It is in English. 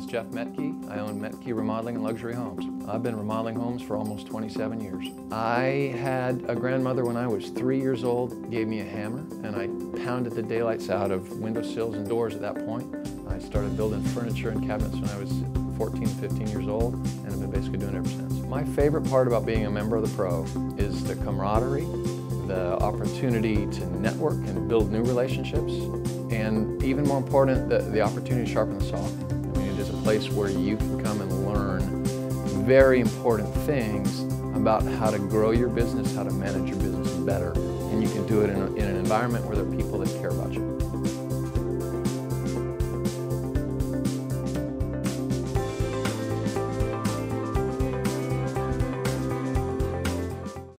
is Jeff Metke. I own Metke Remodeling and Luxury Homes. I've been remodeling homes for almost 27 years. I had a grandmother when I was three years old, gave me a hammer, and I pounded the daylights out of windowsills and doors at that point. I started building furniture and cabinets when I was 14, 15 years old, and have been basically doing it ever since. My favorite part about being a member of the Pro is the camaraderie, the opportunity to network and build new relationships, and even more important, the, the opportunity to sharpen the saw. Place where you can come and learn very important things about how to grow your business, how to manage your business better, and you can do it in, a, in an environment where there are people that care about you.